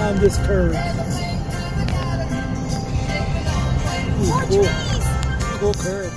down this curve. Ooh, cool. Cool curve.